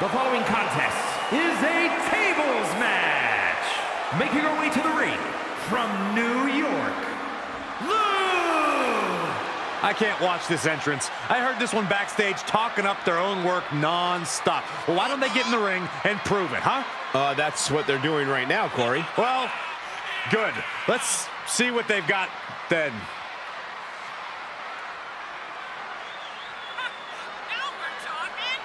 The following contest is a tables match. Making her way to the ring from New York, Lou! I can't watch this entrance. I heard this one backstage talking up their own work non-stop. Well, why don't they get in the ring and prove it, huh? Uh, that's what they're doing right now, Corey. Well, good. Let's see what they've got then. Now we're talking.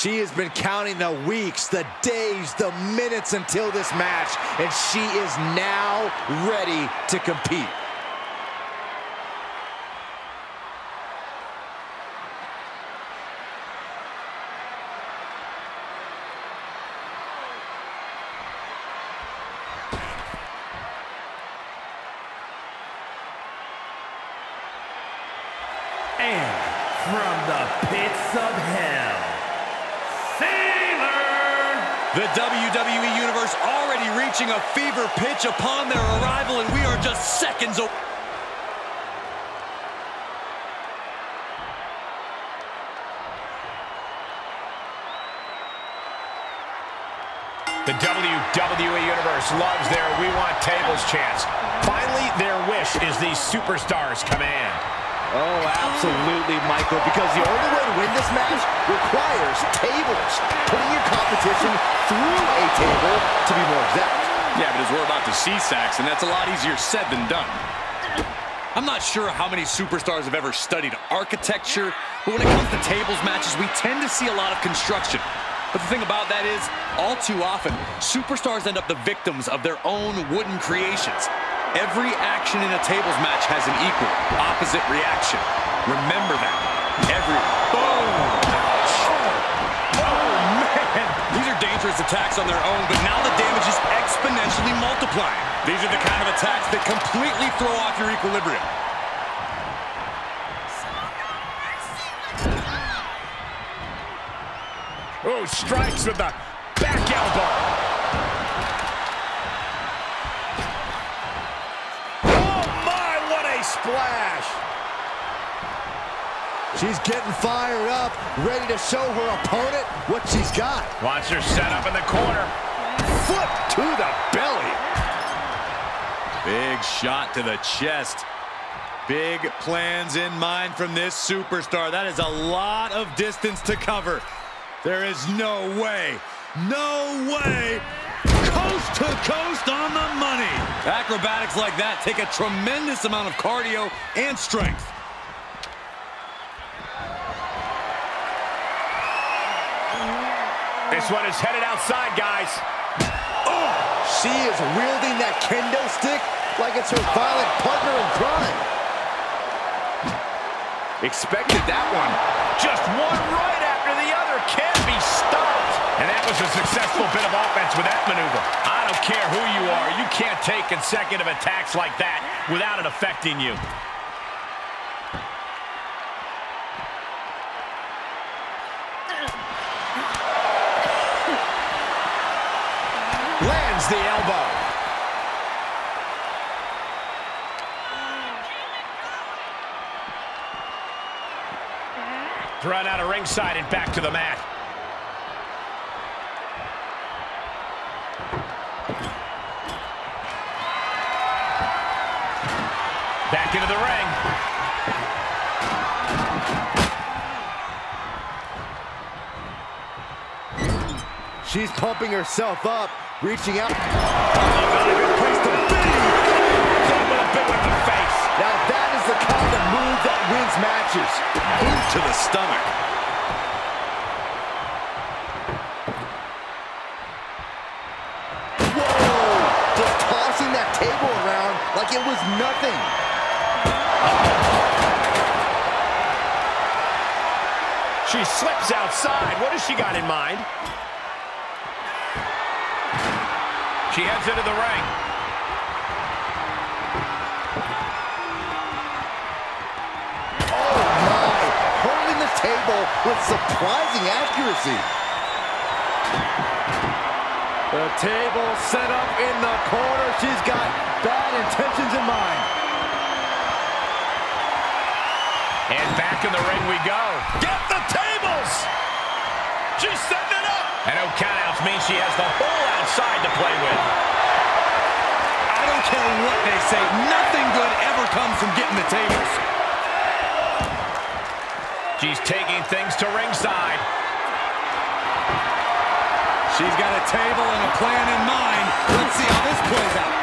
She has been counting the weeks, the days, the minutes until this match, and she is now ready to compete. And from the pits of hell, The WWE Universe already reaching a fever pitch upon their arrival, and we are just seconds away. The WWE Universe loves their We Want Tables chance. Finally, their wish is the superstars command. Oh, absolutely, Michael, because the only way to win this match requires tables. Competition through a table, to be more exact. Yeah, but as we're about to see, Saxton, that's a lot easier said than done. I'm not sure how many superstars have ever studied architecture, but when it comes to tables matches, we tend to see a lot of construction. But the thing about that is, all too often, superstars end up the victims of their own wooden creations. Every action in a tables match has an equal, opposite reaction. Remember that. Every... Attacks on their own, but now the damage is exponentially multiplying. These are the kind of attacks that completely throw off your equilibrium. Oh, strikes with the back elbow. Oh, my, what a splash. She's getting fired up, ready to show her opponent what she's got. Watch her set up in the corner. Foot to the belly. Big shot to the chest. Big plans in mind from this superstar. That is a lot of distance to cover. There is no way, no way, coast to coast on the money. Acrobatics like that take a tremendous amount of cardio and strength. This one is headed outside, guys. Oh, she is wielding that kendo stick like it's her violent partner in crime. Expected that one. Just one right after the other can't be stopped. And that was a successful bit of offense with that maneuver. I don't care who you are. You can't take consecutive attacks like that without it affecting you. Thrown out of ringside and back to the mat. Back into the ring. She's pumping herself up, reaching out. A good place to be. Got a bit with the face. Now that is the kind of move that wins matches. To the stomach. Whoa! Just tossing that table around like it was nothing. She slips outside. What has she got in mind? She heads into the ring. Table with surprising accuracy. The table set up in the corner. She's got bad intentions in mind. And back in the ring we go. Get the tables! She's setting it up! And no countouts means she has the whole outside to play with. I don't care what they say. Nothing good ever comes from getting the tables. She's taking things to ringside. She's got a table and a plan in mind. Let's see how this plays out.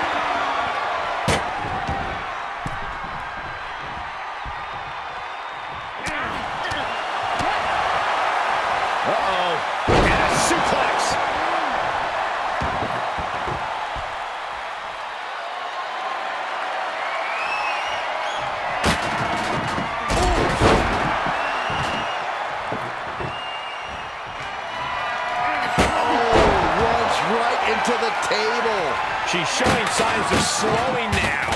Uh-oh. Table. She's showing signs of slowing now.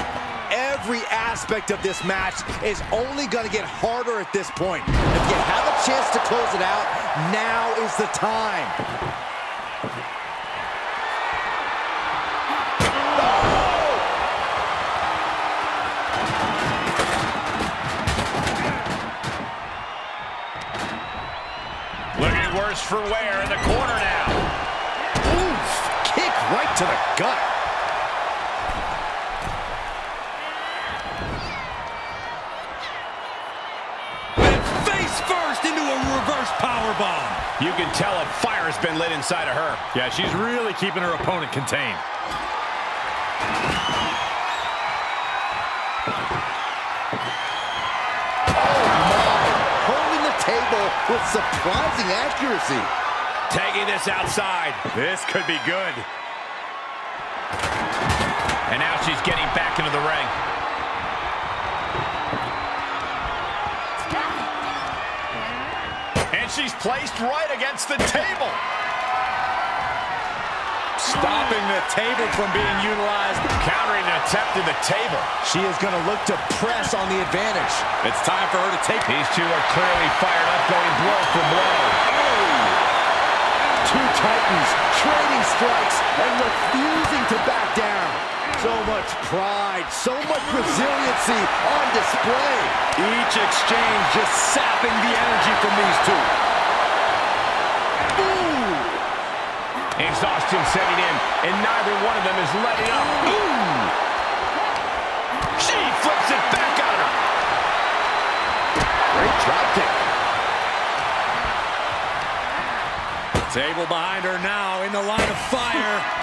Every aspect of this match is only going to get harder at this point. If you have a chance to close it out, now is the time. Looking worse for wear in the corner now. Oof, kick right to the gut. Went face first into a reverse power bomb. You can tell a fire has been lit inside of her. Yeah, she's really keeping her opponent contained. Oh my! Holding the table with surprising accuracy. Taking this outside. This could be good. And now she's getting back into the ring. And she's placed right against the table. Stopping the table from being utilized. Countering an attempt to the table. She is going to look to press on the advantage. It's time for her to take These two are clearly fired up, going blow for blow. Oh! Two titans trading strikes and refusing to back down. So much pride, so much resiliency on display. each exchange just sapping the energy from these two. Exhaustion setting in, and neither one of them is letting up. Ooh! She flips it back on her. Great drop kick. Table behind her now in the line of fire.